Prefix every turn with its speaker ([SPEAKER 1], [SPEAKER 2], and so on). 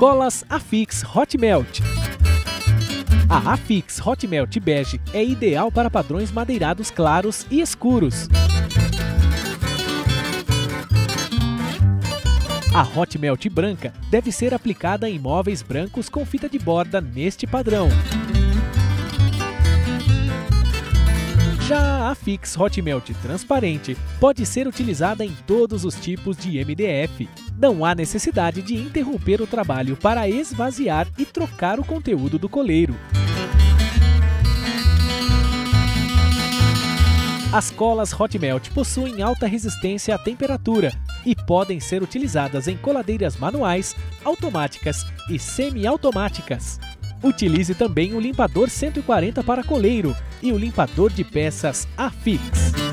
[SPEAKER 1] Colas Afix Hot Melt. A Afix Hot Melt Bege é ideal para padrões madeirados claros e escuros. A Hot Melt branca deve ser aplicada em móveis brancos com fita de borda neste padrão. Já a Fix Hot Melt transparente pode ser utilizada em todos os tipos de MDF. Não há necessidade de interromper o trabalho para esvaziar e trocar o conteúdo do coleiro. As colas Hot Melt possuem alta resistência à temperatura e podem ser utilizadas em coladeiras manuais, automáticas e semiautomáticas. Utilize também o limpador 140 para coleiro e o limpador de peças Afix.